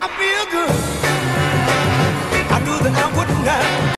I feel good. I knew that I would not.